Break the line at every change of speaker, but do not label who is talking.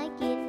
like it.